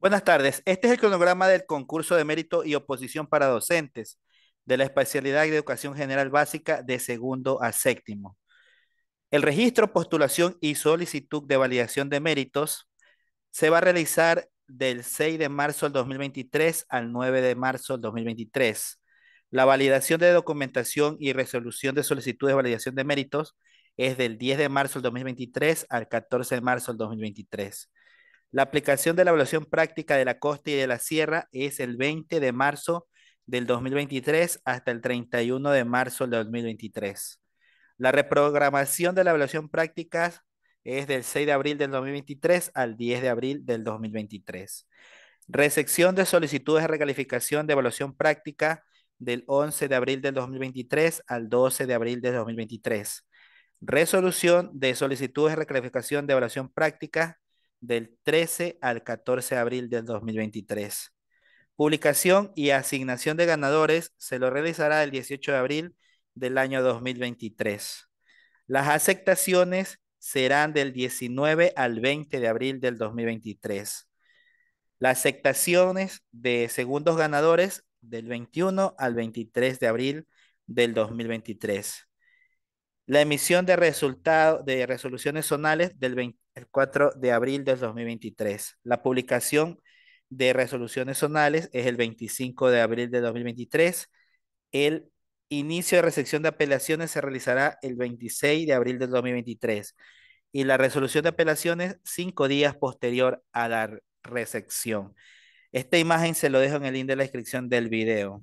Buenas tardes. Este es el cronograma del concurso de mérito y oposición para docentes de la especialidad de educación general básica de segundo a séptimo. El registro, postulación y solicitud de validación de méritos se va a realizar del 6 de marzo del 2023 al 9 de marzo del 2023. La validación de documentación y resolución de solicitud de validación de méritos es del 10 de marzo del 2023 al 14 de marzo del 2023. La aplicación de la evaluación práctica de la costa y de la sierra es el 20 de marzo del 2023 hasta el 31 de marzo del 2023. La reprogramación de la evaluación práctica es del 6 de abril del 2023 al 10 de abril del 2023. Recepción de solicitudes de recalificación de evaluación práctica del 11 de abril del 2023 al 12 de abril del 2023. Resolución de solicitudes de recalificación de evaluación práctica del 13 al 14 de abril del 2023. Publicación y asignación de ganadores se lo realizará el 18 de abril del año 2023. Las aceptaciones serán del 19 al 20 de abril del 2023. Las aceptaciones de segundos ganadores del 21 al 23 de abril del 2023. La emisión de resultados de resoluciones zonales del 24 de abril del 2023. La publicación de resoluciones zonales es el 25 de abril de 2023. El inicio de recepción de apelaciones se realizará el 26 de abril del 2023 y la resolución de apelaciones cinco días posterior a la recepción. Esta imagen se lo dejo en el link de la descripción del video.